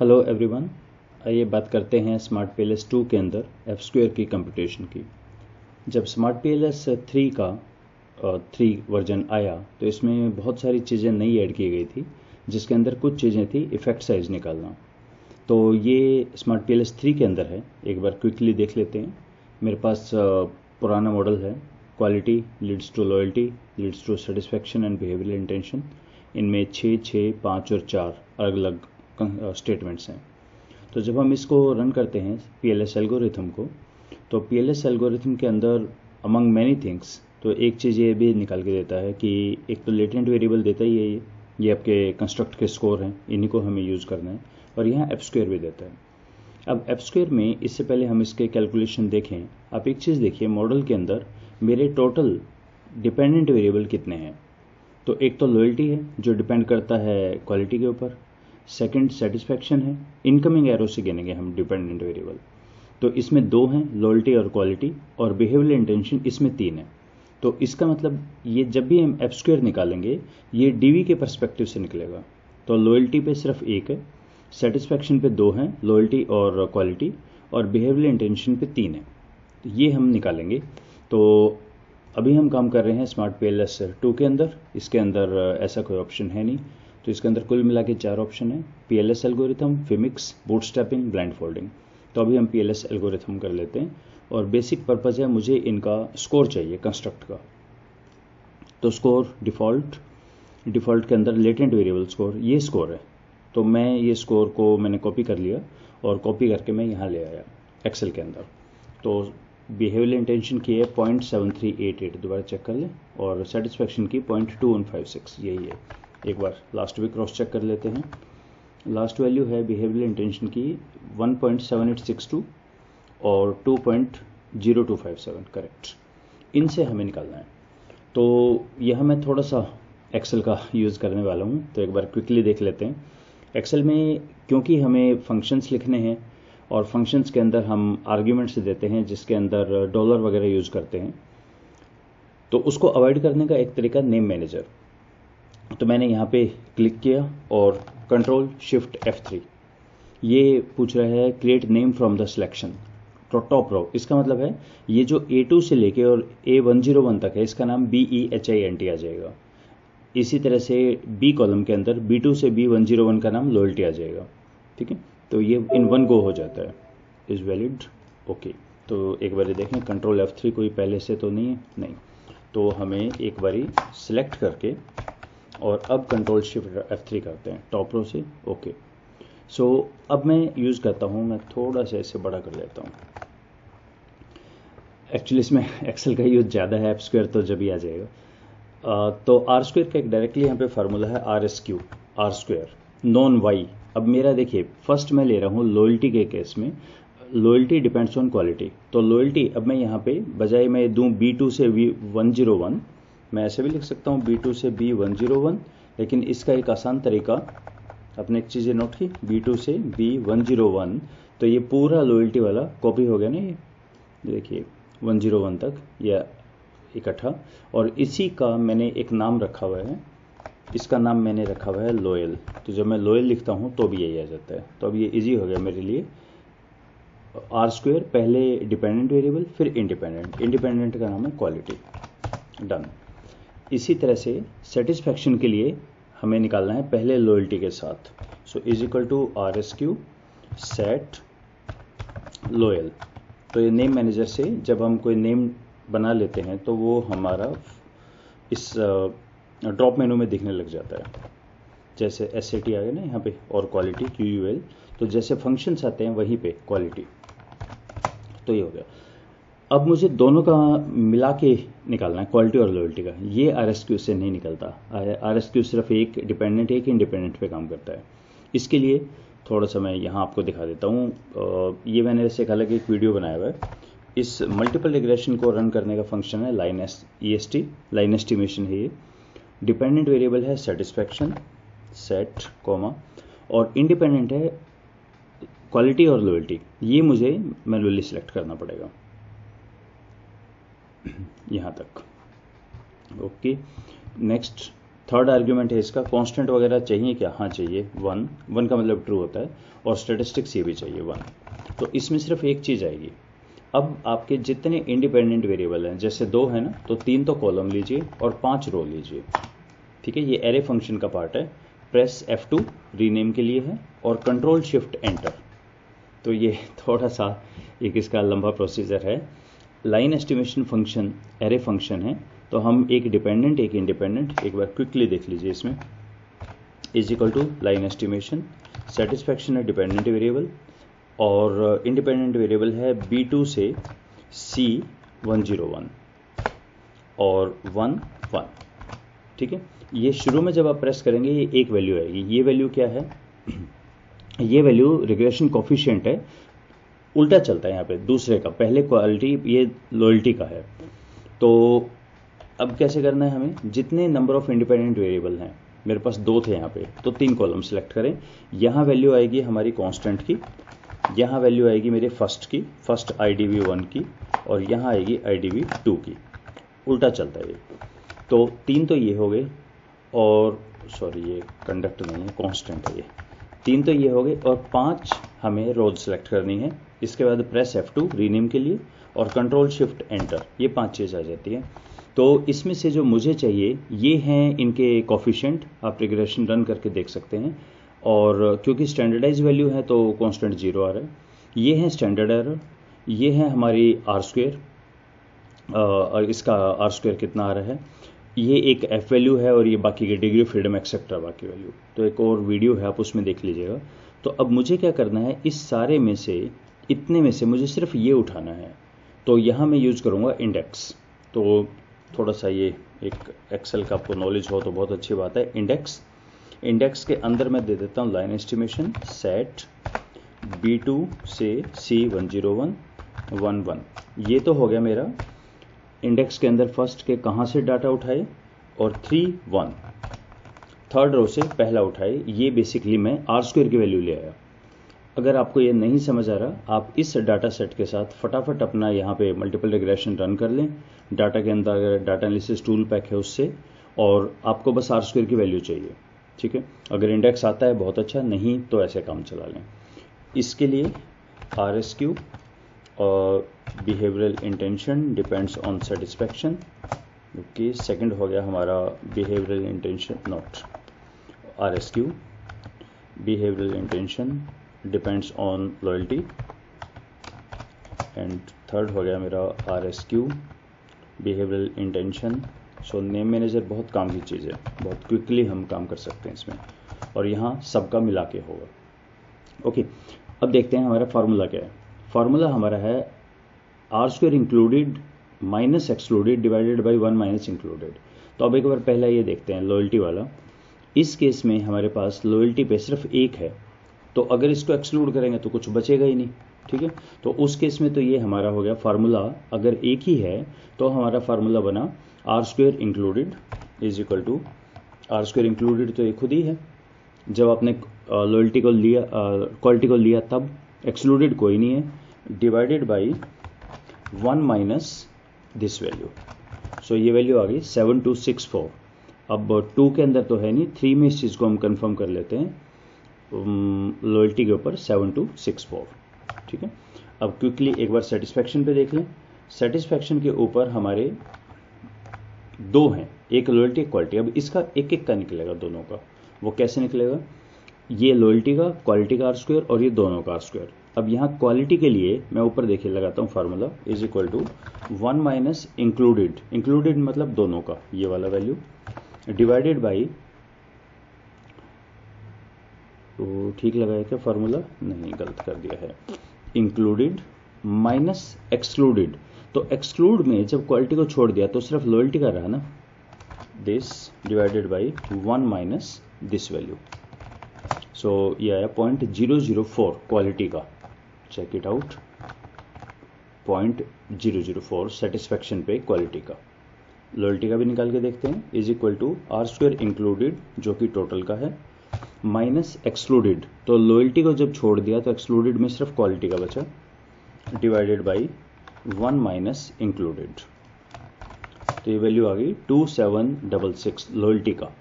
Hello everyone आइए बात करते हैं smart P L S two के अंदर एफ़ स्क्वेयर की कंप्यूटेशन की। जब smart P L S three का थ्री वर्जन आया तो इसमें बहुत सारी चीज़ें नई ऐड की गई थी, जिसके अंदर कुछ चीज़ें थी इफ़ेक्ट साइज़ निकालना। तो ये smart P L S three के अंदर है। एक बार क्विकली देख लेते हैं। मेरे पास पुराना मॉडल है। Quality leads to loyalty leads to satisfaction and behaviour intention इनमें छः छः पाँच और चार अलग अलग स्टेटमेंट्स हैं। तो जब हम इसको रन करते हैं पी एल एस एल्गोरिथम को तो पी एल एस एल्गोरिथम के अंदर अमंग मैनी थिंग्स तो एक चीज़ ये भी निकाल के देता है कि एक तो लेटेंट वेरिएबल देता ही है ये ये आपके कंस्ट्रक्ट के स्कोर हैं, इन्हीं को हमें यूज़ करना है, और यहाँ एफ़ स्क्वेयर भी देता है। अब एफ़ स्क्वेयर में इससे पहले हम इसके कैलकुलेशन देखें, आप एक चीज़ देखिए मॉडल के अंदर मेरे टोटल डिपेंडेंट वेरिएबल कितने हैं। तो एक तो लॉयल्टी है, जो डिपेंड करता है क्वालिटी के ऊपर सेकंड सेटिस्फैक्शन है। इनकमिंग एरो से गिनेंगे हम डिपेंडेंट वेरिएबल तो इसमें दो हैं लॉयल्टी और क्वालिटी और बिहेवियर इंटेंशन इसमें तीन है। तो इसका मतलब ये जब भी हम एफ़ स्क्वेयर निकालेंगे, ये डीवी के परस्पेक्टिव से निकलेगा। तो लॉयल्टी पे सिर्फ़ एक है सेटिस्फैक्शन पे दो हैं लॉयल्टी और क्वालिटी और बिहेवियर इंटेंशन पे तीन है। तो ये हम निकालेंगे। तो अभी हम काम कर रहे हैं smart P L S two के अंदर, इसके अंदर ऐसा कोई ऑप्शन है नहीं। तो इसके अंदर कुल मिला के चार ऑप्शन है P L S algorithm FIMIX bootstrapping blindfolding तो अभी हम पी एल एस एल्गोरिथम कर लेते हैं और बेसिक पर्पज़ है मुझे इनका स्कोर चाहिए कंस्ट्रक्ट का. तो स्कोर डिफ़ॉल्ट डिफ़ॉल्ट के अंदर लेटेंट वेरिएबल स्कोर ये स्कोर है. तो मैं ये स्कोर को मैंने कॉपी कर लिया और कॉपी करके मैं यहाँ ले आया एक्सेल के अंदर. तो बिहेवियर इंटेंशन की है point seven three eight eight दोबारा चेक कर लें और सेटिस्फैक्शन की point two one five six यही है. एक बार लास्ट भी क्रॉस चेक कर लेते हैं। लास्ट वैल्यू है बिहेवियर इंटेंशन की one point seven eight six two और 2.0257 करेक्ट इनसे हमें निकालना है। तो यह मैं थोड़ा सा एक्सेल का यूज़ करने वाला हूँ तो एक बार क्विकली देख लेते हैं। एक्सेल में क्योंकि हमें फ़ंक्शंस लिखने हैं और फ़ंक्शंस के अंदर हम आर्ग्यूमेंट्स देते हैं, जिसके अंदर डॉलर वगैरह यूज़ करते हैं तो उसको अवॉइड करने का एक तरीका नेम मैनेजर तो मैंने यहाँ पे क्लिक किया और कंट्रोल शिफ्ट F3 ये पूछ रहा है create name from the selection top row इसका मतलब है, ये जो A2 से लेके और A101 तक है, इसका नाम B E H I N T आ जाएगा। इसी तरह से बी कॉलम के अंदर B2 से B101 का नाम लॉयल्टी आ जाएगा। ठीक है? तो ये इन वन गो हो जाता है। इज़ वैलिड ओके तो एक बार देखें कंट्रोल F3 कोई पहले से तो नहीं है? नहीं। तो हमें एक बारी सिलेक्ट करके और अब कंट्रोल शिफ्ट F3 करते हैं टॉप रो से ओके सो so, अब मैं यूज़ करता हूँ मैं थोड़ा सा इसे बड़ा कर लेता हूँ. एक्चुअली इसमें एक्सेल का यूज़ ज़्यादा है एप स्क्वायर तो जब ही आ जाएगा. आ, तो आर स्क्वेयर का एक डायरेक्टली यहाँ पे फार्मूला है R S Q R square non Y अब मेरा देखिए फ़र्स्ट मैं ले रहा हूँ लॉयल्टी के केस में. लॉयल्टी डिपेंड्स ऑन क्वालिटी तो लॉयल्टी अब मैं यहाँ पे बजाय मैं दूँ बी टू से वी वन ज़ीरो वन मैं ऐसे भी लिख सकता हूँ बी टू से बी वन ज़ीरो वन लेकिन इसका एक आसान तरीका, आपने एक चीज़ें नोट की बी टू से बी वन ज़ीरो वन तो ये पूरा लॉयल्टी वाला कॉपी हो गया ना ये? देखिए 101 तक, या इकट्ठा, और इसी का मैंने एक नाम रखा हुआ है, इसका नाम मैंने रखा हुआ है लोयल तो जब मैं लोयल लिखता हूँ तो भी यही आ जाता है। तो अब ये इजी हो गया मेरे लिए। आर स्क्वेयर पहले डिपेंडेंट वेरिएबल फिर इंडिपेंडेंट इंडिपेंडेंट का नाम है क्वालिटी डन इसी तरह से सेटिस्फैक्शन के लिए हमें निकालना है पहले लॉयल्टी के साथ। So is equal to R S Q set loyal तो ये नेम मैनेजर से जब हम कोई नेम बना लेते हैं तो वो हमारा इस ड्रॉप मेनू में दिखने लग जाता है। जैसे एस ए टी आ गया ना यहाँ पे, और क्वालिटी क्यू यू एल तो जैसे फ़ंक्शंस आते हैं, वहीं पे क्वालिटी तो ये हो गया। अब मुझे दोनों का मिला के निकालना है क्वालिटी और लॉयल्टी का। ये आर एस क्यू से नहीं निकलता। आर एस क्यू सिर्फ़ एक डिपेंडेंट एक इंडिपेंडेंट पे काम करता है। इसके लिए थोड़ा सा मैं यहाँ आपको दिखा देता हूँ। ये मैंने ऐसे एक अलग एक वीडियो बनाया हुआ है। इस मल्टीपल रिग्रेशन को रन करने का फ़ंक्शन है line S E S T line estimation है ये। डिपेंडेंट वेरिएबल है सेटिस्फैक्शन सेट कॉमा और इंडिपेंडेंट है क्वालिटी और लॉयल्टी ये मुझे मैनुअली सिलेक्ट करना पड़ेगा। यहाँ तक। ओके नेक्स्ट थर्ड आर्ग्यूमेंट है इसका कांस्टेंट वगैरह चाहिए क्या? हाँ चाहिए। वन वन का मतलब ट्रू होता है, और स्टेटिस्टिक्स ये भी चाहिए वन तो इसमें सिर्फ़ एक चीज़ आएगी। अब आपके जितने इंडिपेंडेंट वेरिएबल हैं, जैसे दो है ना तो तीन तो कॉलम लीजिए और पाँच रो लीजिए। ठीक है, ये एरे फ़ंक्शन का पार्ट है। प्रेस F2 रीनेम के लिए है, और कंट्रोल शिफ्ट एंटर तो ये थोड़ा सा एक इसका लंबा प्रोसीजर है। Line estimation function array function है तो हम एक डिपेंडेंट एक इंडिपेंडेंट एक बार क्विकली देख लीजिए इसमें। Is equal to line estimation satisfaction है डिपेंडेंट वेरिएबल और इंडिपेंडेंट वेरिएबल है बी टू से सी वन ज़ीरो वन और वन वन ठीक है? ये शुरू में जब आप प्रेस करेंगे, ये एक वैल्यू आएगी। ये वैल्यू क्या है? ये वैल्यू रिग्रेशन कॉफिशियंट है उल्टा चलता है यहाँ पे, दूसरे का। पहले क्वालिटी ये लॉयल्टी का है। तो अब कैसे करना है हमें? जितने नंबर ऑफ़ इंडिपेंडेंट वेरिएबल हैं, मेरे पास दो थे यहाँ पे तो तीन कॉलम सेलेक्ट करें। यहाँ वैल्यू आएगी हमारी कांस्टेंट की, यहाँ वैल्यू आएगी मेरे फ़र्स्ट की first I D V one की, और यहाँ आएगी आई डी वी टू की। उल्टा चलता है ये। तो तीन तो ये हो गए, और सॉरी ये कंडक्ट नहीं है कांस्टेंट है ये। तीन तो ये हो गए, और पाँच हमें रोज सेलेक्ट करनी है। इसके बाद प्रेस F2 रीनेम के लिए, और कंट्रोल शिफ्ट एंटर ये पाँच चीज़ आ जाती है। तो इसमें से जो मुझे चाहिए, ये हैं इनके कॉफिशेंट आप रिग्रेशन रन करके देख सकते हैं। और क्योंकि स्टैंडर्डाइज वैल्यू है तो कॉन्स्टेंट ज़ीरो आ रहा है। ये है स्टैंडर्ड एरर ये है हमारी आर स्क्वेयर इसका आर स्क्वेयर कितना आ रहा है। ये एक एफ़ वैल्यू है, और ये बाकी के डिग्री फ्रीडम एक्सेट्रा बाकी वैल्यू तो एक और वीडियो है, आप उसमें देख लीजिएगा। तो अब मुझे क्या करना है, इस सारे में से इतने में से मुझे सिर्फ़ ये उठाना है। तो यहाँ मैं यूज़ करूँगा इंडेक्स तो थोड़ा सा ये एक एक्सेल का आपको नॉलेज हो तो बहुत अच्छी बात है। इंडेक्स इंडेक्स के अंदर मैं दे देता हूँ line estimation set B two से C one zero one one one ये तो हो गया मेरा। इंडेक्स के अंदर फ़र्स्ट के कहाँ से डाटा उठाए? और थ्री वन थर्ड रो से पहला उठाए। ये बेसिकली मैं आर स्क्वेयर की वैल्यू ले आया। अगर आपको ये नहीं समझ आ रहा, आप इस डाटा सेट के साथ फटाफट अपना यहाँ पे मल्टीपल रिग्रेशन रन कर लें। डाटा के अंदर अगर डाटा एनालिसिस टूल पैक है उससे, और आपको बस आर स्क्वेयर की वैल्यू चाहिए, ठीक है? अगर इंडेक्स आता है, बहुत अच्छा नहीं तो ऐसे काम चला लें। इसके लिए आर एस क्यू और behavioural intention depends on satisfaction okay second हो गया हमारा behavioural intention not R S Q behavioural intention depends on loyalty and third हो गया मेरा R S Q behavioural intention so name manager बहुत काम की चीज़ है। बहुत क्विकली हम काम कर सकते हैं इसमें। और यहाँ सबका मिला के होगा। ओके अब देखते हैं हमारा फार्मूला क्या है। फार्मूला हमारा है R square included minus excluded divided by one minus included तो अब एक बार पहला ये देखते हैं लॉयल्टी वाला। इस केस में हमारे पास लॉयल्टी पे सिर्फ़ एक है। तो अगर इसको एक्सक्लूड करेंगे तो कुछ बचेगा ही नहीं, ठीक है? तो उस केस में तो ये हमारा हो गया फार्मूला अगर एक ही है तो हमारा फार्मूला बना R square included is equal to R square included तो ये खुद ही है। जब आपने लॉयल्टी को लिया क्वालिटी को लिया तब एक्सक्लूडेड कोई नहीं है। Divided by one minus this value so ये वैल्यू आ गई सेवन टू सिक्स फोर अब टू के अंदर तो है नहीं थ्री में इस चीज़ को हम कंफर्म कर लेते हैं। लॉयल्टी के ऊपर सेवन टू सिक्स फोर ठीक है? अब क्विकली एक बार सेटिस्फैक्शन पे देख लें। सेटिस्फैक्शन के ऊपर हमारे दो हैं, एक लॉयल्टी एक क्वालिटी अब इसका एक एक का निकलेगा दोनों का। वो कैसे निकलेगा? ये लॉयल्टी का क्वालिटी का आर स्क्वायर और ये दोनों का आर स्क्वायर अब यहाँ क्वालिटी के लिए मैं ऊपर देखिए, लगाता हूँ formula is equal to one minus included included मतलब दोनों का, ये वाला वैल्यू डिवाइडेड बाई तो ठीक लगाया क्या? फार्मूला नहीं, गलत कर दिया है। इंक्लूडेड माइनस एक्सक्लूडेड तो एक्सक्लूड में जब क्वालिटी को छोड़ दिया तो सिर्फ़ लॉयल्टी का रहा ना? This divided by one minus this value so ये आया point zero zero four quality का। Check it out point zero zero four satisfaction पे क्वालिटी का। लॉयल्टी का भी निकाल के देखते हैं। Is equal to R square included जो कि टोटल का है। माइनस एक्सक्लूडेड तो लॉयल्टी को जब छोड़ दिया तो एक्सक्लूडेड में सिर्फ़ क्वालिटी का बचा। Divided by one minus included तो ये वैल्यू आ गई two seven double six loyalty का।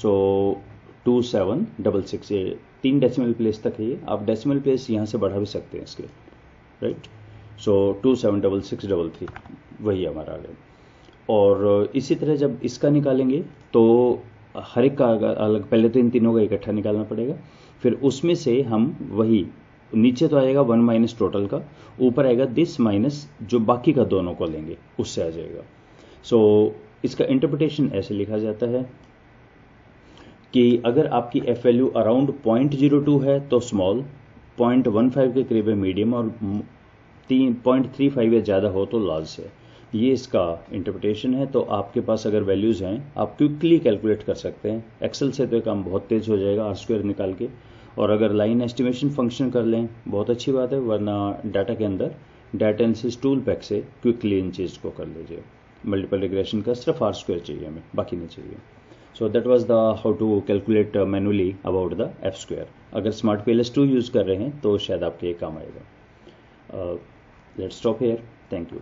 So two seven double six ये तीन डेसिमल प्लेस तक है ये। आप डेसिमल प्लेस यहाँ से बढ़ा भी सकते हैं इसके right so two seven double six double three वही हमारा आ गया और इसी तरह जब इसका निकालेंगे तो हर एक का अलग पहले तो इन तीनों का इकट्ठा निकालना पड़ेगा। फिर उसमें से हम वही नीचे तो आएगा वन माइनस टोटल का ऊपर आएगा दिस माइनस जो बाकी का दोनों को लेंगे उससे आ जाएगा। सो so, इसका इंटरप्रिटेशन ऐसे लिखा जाता है कि अगर आपकी F value around point zero two है तो स्मॉल पॉइंट वन फाइव के करीब है मीडियम और तीन पॉइंट थ्री फाइव या ज़्यादा हो तो लार्ज है। ये इसका इंटरप्रिटेशन है तो आपके पास अगर वैल्यूज़ हैं, आप क्विकली कैलकुलेट कर सकते हैं। एक्सेल से तो काम बहुत तेज़ हो जाएगा आर स्क्वायर निकाल के। और अगर लाइन एस्टिमेशन फ़ंक्शन कर लें, बहुत अच्छी बात है, वरना डाटा के अंदर डाटा एनालिसिस टूल पैक से क्विकली इन चीज़ को कर लीजिए। मल्टीपल रिग्रेशन का सिर्फ़ आर स्क्वायर चाहिए हमें, बाकी नहीं चाहिए। So that was the how to calculate manually about the F square अगर smart P L to use कर रहे हैं तो शायद आपके काम आएगा। Let's stop here thank you